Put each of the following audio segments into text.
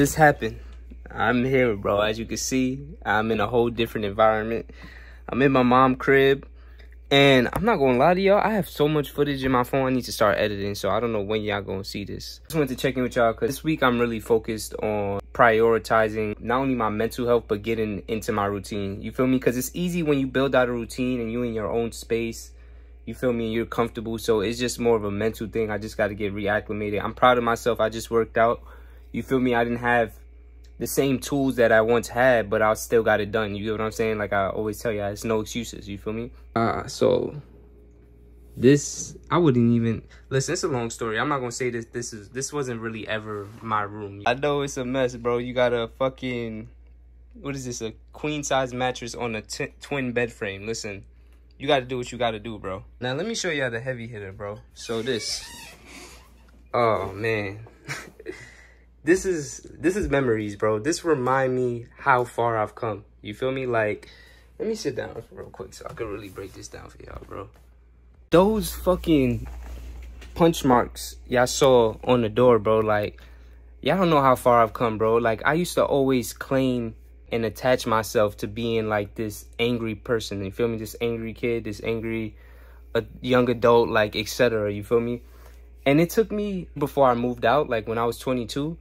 has happened. I'm here, bro. As you can see, I'm in a whole different environment. I'm in my mom crib. And I'm not gonna lie to y'all, I have so much footage in my phone I need to start editing, so I don't know when y'all gonna see this. Just wanted to check in with y'all because this week I'm really focused on prioritizing not only my mental health, but getting into my routine. You feel me? Because it's easy when you build out a routine and you in your own space, you feel me, you're comfortable. So it's just more of a mental thing. I just got to get reacclimated. I'm proud of myself. I just worked out. You feel me? I didn't have the same tools that I once had, but I still got it done. You get what I'm saying? Like I always tell you, it's no excuses. You feel me? Uh, so this I wouldn't even listen. It's a long story. I'm not gonna say this. This is this wasn't really ever my room. I know it's a mess, bro. You got a fucking what is this? A queen size mattress on a twin bed frame. Listen, you got to do what you got to do, bro. Now let me show you how the heavy hitter, bro. So this. Oh man. this is this is memories, bro. This remind me how far I've come. You feel me? Like, let me sit down real quick so I can really break this down for y'all, bro. Those fucking punch marks y'all saw on the door, bro. Like, y'all don't know how far I've come, bro. Like, I used to always claim and attach myself to being like this angry person. You feel me? This angry kid, this angry a young adult, like etc. You feel me? And it took me before I moved out, like when I was 22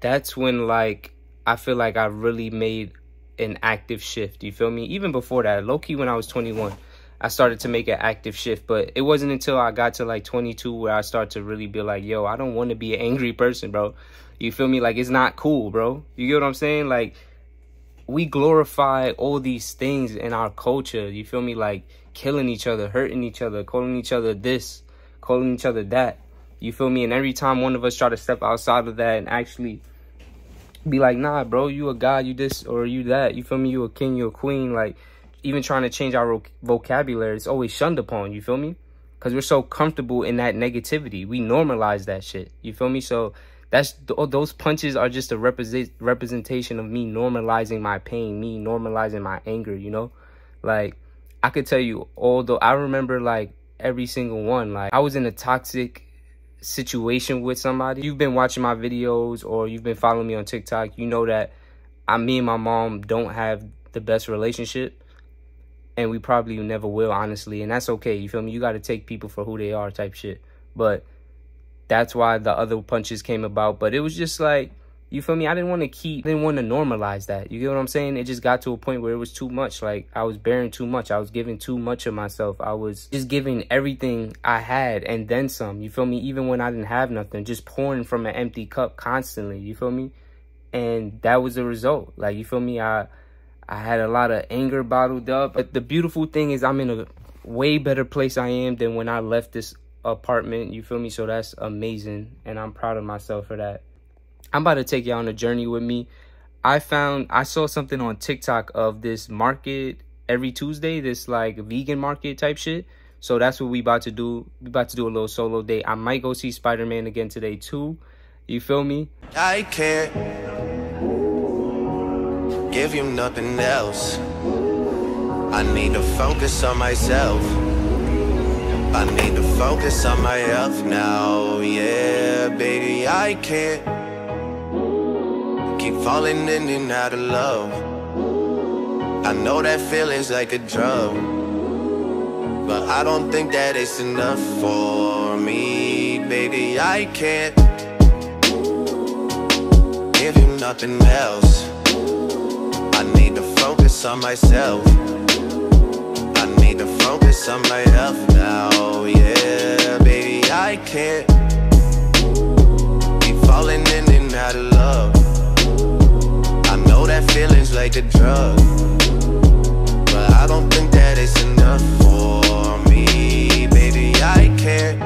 that's when like I feel like I really made an active shift. You feel me? Even before that, low key when I was 21, I started to make an active shift. But it wasn't until I got to like 22 where I started to really be like, yo, I don't want to be an angry person, bro. You feel me? Like it's not cool, bro. You get what I'm saying? Like we glorify all these things in our culture. You feel me? Like killing each other, hurting each other, calling each other this, calling each other that. You feel me? And every time one of us try to step outside of that and actually be like, nah, bro, you a god, you this or you that. You feel me? You a king, you a queen. Like, even trying to change our vocabulary, it's always shunned upon. You feel me? Because we're so comfortable in that negativity. We normalize that shit. You feel me? So that's oh, those punches are just a represent representation of me normalizing my pain, me normalizing my anger. You know, like I could tell you, although I remember like every single one. Like I was in a toxic situation with somebody, you've been watching my videos or you've been following me on TikTok, you know that I, me and my mom don't have the best relationship. And we probably never will, honestly. And that's okay. You feel me? You got to take people for who they are, type shit. But that's why the other punches came about. But it was just like, you feel me? I didn't want to keep, I didn't want to normalize that. You get what I'm saying? It just got to a point where it was too much. Like I was bearing too much. I was giving too much of myself. I was just giving everything I had and then some. You feel me? Even when I didn't have nothing, just pouring from an empty cup constantly. You feel me? And that was the result. Like you feel me? I I had a lot of anger bottled up. But the beautiful thing is I'm in a way better place I am than when I left this apartment. You feel me? So that's amazing. And I'm proud of myself for that. I'm about to take you on a journey with me. I found I saw something on TikTok of this market every Tuesday, this like vegan market type shit. So that's what we about to do. We about to do a little solo day. I might go see Spider-Man again today too. You feel me? I can't give you nothing else. I need to focus on myself. I need to focus on my health now. Yeah, baby, I can't falling in and out of love. I know that feeling's like a drug, but I don't think that it's enough for me, baby. I can't give you nothing else. I need to focus on myself. I need to focus on my health now, yeah, baby. I can't like a drug. But I don't think that it's enough for me. Baby, I can't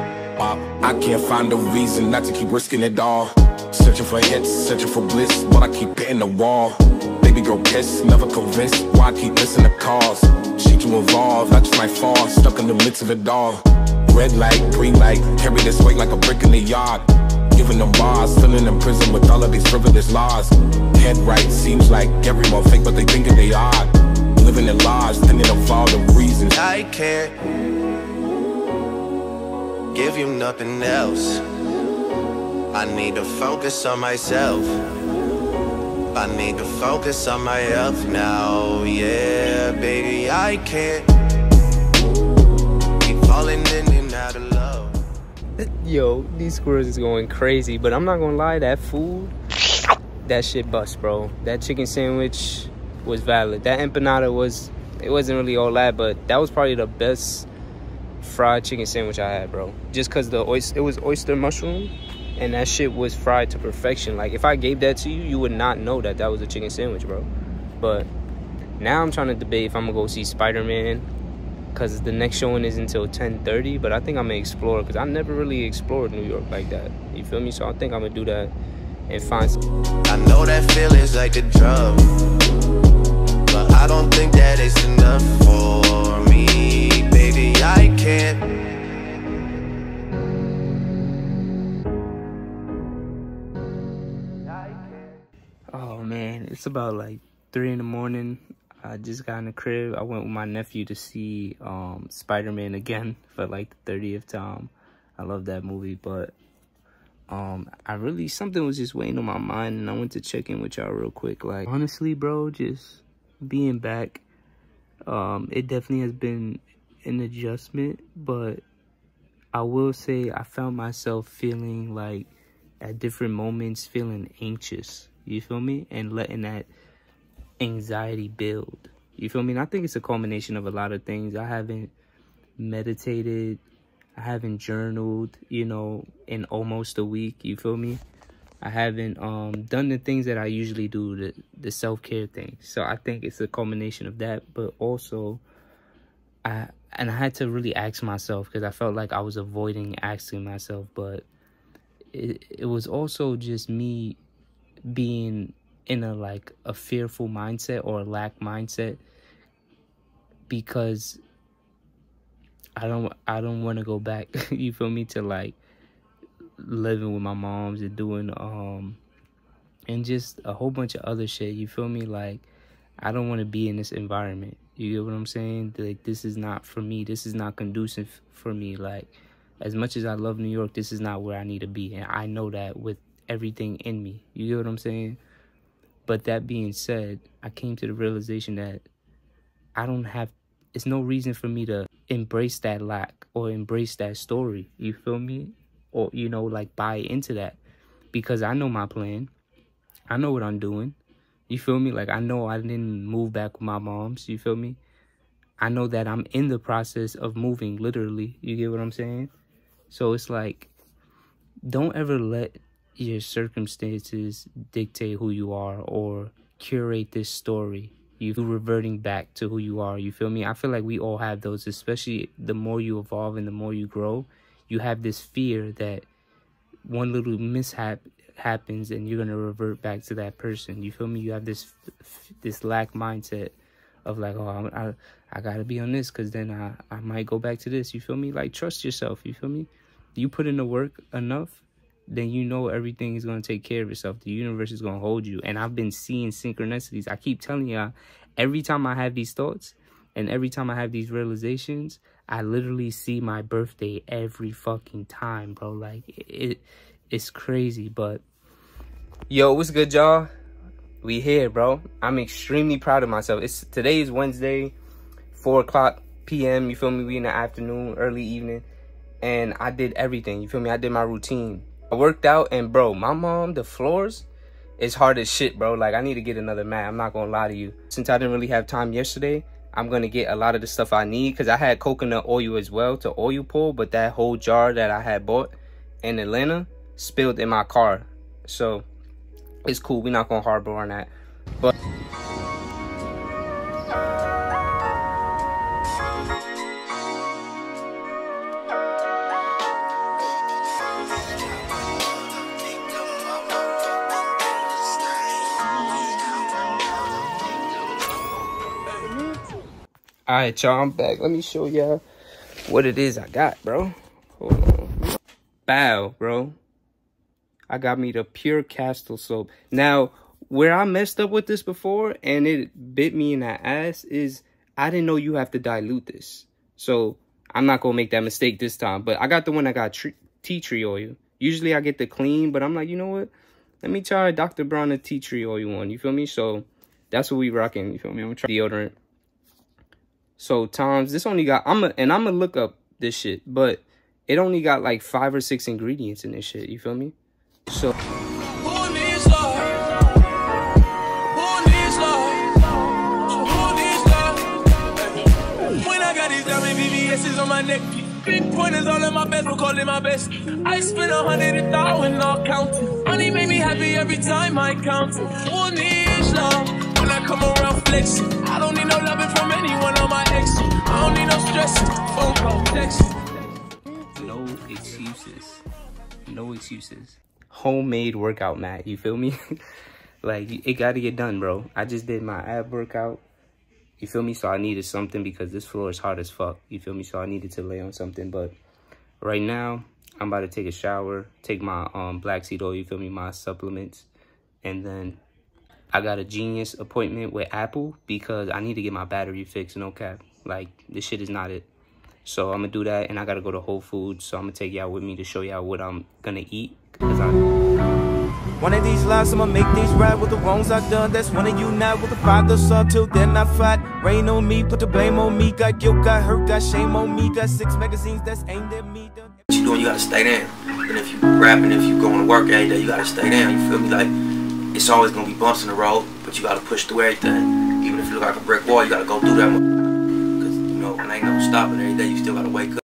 I can't find a reason not to keep risking it all. Searching for hits, searching for bliss But I keep hitting the wall. Baby girl kiss, never convinced Why I keep missing the calls? She to evolve, I just might fall Stuck in the midst of it all. Red light, green light Carry this weight like a brick in the yard Giving them bars, filling in prison with all of these frivolous laws. Head right, seems like everyone fake, but they thinking they are. Living in lies, thinking of all the reasons. I can't give you nothing else. I need to focus on myself. I need to focus on my health now. Yeah, baby, I can't keep falling in Yo, these squirrels is going crazy, but I'm not gonna lie, that food, that shit bust, bro. That chicken sandwich was valid. That empanada was, it wasn't really all that, but that was probably the best fried chicken sandwich I had, bro. Just cause the oyster, it was oyster mushroom, and that shit was fried to perfection. Like if I gave that to you, you would not know that that was a chicken sandwich, bro. But now I'm trying to debate if I'm gonna go see Spider Man, cause the next showing is until 10:30. But I think I'm gonna explore, cause I never really explored New York like that. You feel me? So I think I'm gonna do that and find. Some I know that feeling's like a drug, but I don't think that it's enough for me, baby. I can't. Oh man, it's about like three in the morning. I just got in the crib. I went with my nephew to see um, Spider-Man again for like the 30th time. I love that movie, but um, I really, something was just weighing on my mind and I went to check in with y'all real quick. Like, honestly, bro, just being back, um, it definitely has been an adjustment, but I will say I found myself feeling like at different moments feeling anxious. You feel me? And letting that anxiety build. You feel me? And I think it's a culmination of a lot of things. I haven't meditated. I haven't journaled, you know, in almost a week. You feel me? I haven't um done the things that I usually do, the the self care thing. So I think it's a culmination of that, but also I and I had to really ask myself because I felt like I was avoiding asking myself, but it it was also just me being in a like a fearful mindset or a lack mindset because I don't I don't want to go back you feel me to like living with my moms and doing um and just a whole bunch of other shit you feel me? Like I don't want to be in this environment. You get what I'm saying? Like this is not for me. This is not conducive for me. Like as much as I love New York this is not where I need to be. And I know that with everything in me. You get what I'm saying? But that being said, I came to the realization that I don't have, it's no reason for me to embrace that lack or embrace that story. You feel me? Or, you know, like buy into that because I know my plan. I know what I'm doing. You feel me? Like I know I didn't move back with my moms. You feel me? I know that I'm in the process of moving literally. You get what I'm saying? So it's like, don't ever let your circumstances dictate who you are or curate this story. You reverting back to who you are. You feel me? I feel like we all have those, especially the more you evolve and the more you grow. You have this fear that one little mishap happens and you're gonna revert back to that person. You feel me? You have this this lack mindset of like, oh, I I, I gotta be on this because then I I might go back to this. You feel me? Like trust yourself. You feel me? You put in the work enough, then you know everything is going to take care of itself. The universe is going to hold you. And I've been seeing synchronicities. I keep telling y'all, every time I have these thoughts and every time I have these realizations, I literally see my birthday every fucking time, bro. Like, it, it's crazy, but... Yo, what's good, y'all? We here, bro. I'm extremely proud of myself. It's Today is Wednesday, 4 o'clock p.m. You feel me? We in the afternoon, early evening. And I did everything. You feel me? I did my routine I worked out and bro, my mom, the floors is hard as shit, bro. Like I need to get another mat. I'm not gonna lie to you. Since I didn't really have time yesterday, I'm gonna get a lot of the stuff I need because I had coconut oil as well to oil pull, but that whole jar that I had bought in Atlanta spilled in my car. So it's cool. We're not gonna harbor on that. But All right, y'all, I'm back. Let me show y'all what it is I got, bro. Bow, bro. I got me the pure castile soap. Now, where I messed up with this before and it bit me in the ass is I didn't know you have to dilute this. So, I'm not going to make that mistake this time. But I got the one that got tea tree oil. Usually I get the clean, but I'm like, you know what? Let me try Dr. Bronner tea tree oil one. You feel me? So that's what we rocking. You feel me? I'm gonna try deodorant. So Tom's, this only got I'm a, and I'm gonna look up this shit, but it only got like five or six ingredients in this shit. You feel me? So. pointers all in my best, it my best. I spent a hundred a thousand, all counting. Money make me happy every time I count. Who needs love when I come around flexing? I don't need no loving from anyone call, text. No excuses. No excuses. Homemade workout mat, you feel me? like, it gotta get done, bro. I just did my ab workout. You feel me? So I needed something because this floor is hard as fuck. You feel me? So I needed to lay on something. But right now, I'm about to take a shower, take my um black seed oil, you feel me, my supplements. And then I got a genius appointment with Apple because I need to get my battery fixed, no cap. Like, this shit is not it. So I'm gonna do that and I gotta go to Whole Foods. So I'm gonna take y'all with me to show y'all what I'm gonna eat. Cause I one of these lives, I'ma make these right with the wrongs I've done. That's one of you now with the father son. Till then, I fight. Rain on me, put the blame on me. Got guilt, got hurt, got shame on me. Got six magazines that's aimed at me. What you doing? You gotta stay down. And if you rapping, if you going to work every day, you gotta stay down. You feel me? Like, it's always gonna be bumps in the road, but you gotta push through everything. Even if you look like a brick wall, you gotta go through that. No stopping every day, you still gotta wake up.